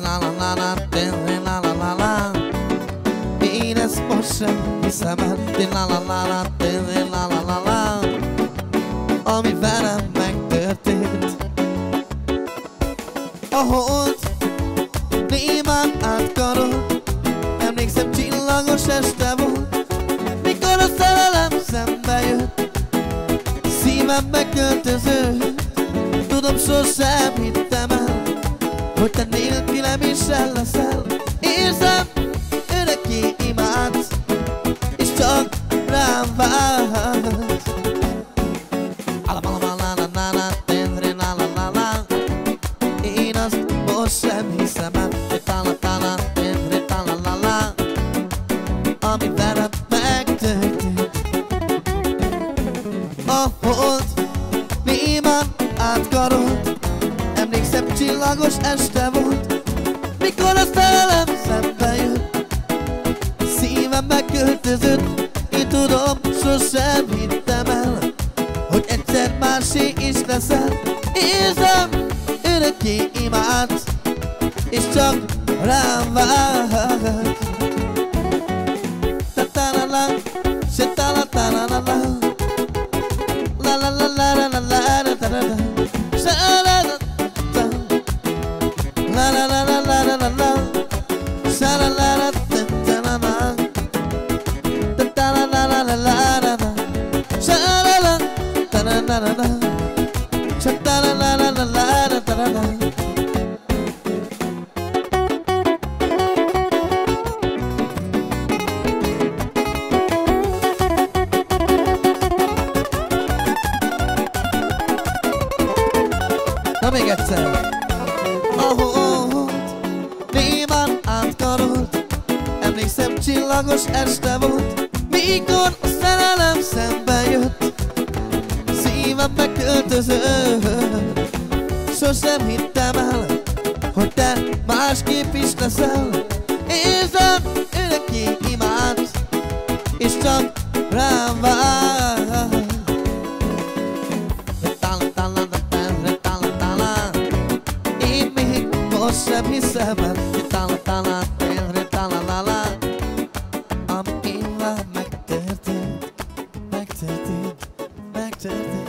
la la la la la la la la. Én ezt most sem hiszem el la la la la la la la la. Ami velem megtörtént. A hold némán átkarolt Emlékszem csillagos este volt. Mikor a szerelem szembe jött Szívem megköltözött Tudom sosem hittem el Hogy te nélkülem is el leszel Érzem, örökké imádsz És csak rám vársz. Én most sem hiszem el Hogy tala tala tendre tala la la. Ami velem A hold némán átkarolt Emlékszem csillagos este volt Mikor a szerelem szembe jött. Szívem megköltözött Én tudom, sosem hittem el Hogy egyszer másé is leszel. Érzem, örökké imádsz És csak rám vársz La la la la la la la la la la la ta ta la la ta la la la la la la la la la ta la la la la ta la la la la la la ta la la még egyszer! A csillagos este volt Mikor a szerelem szembe jött. Szívem megköltözött Sosem hittem el Hogy te másképp is leszel. Érzem, örökké imádsz És csak rám vársz Én még most sem hiszem el. Tala tala nothing.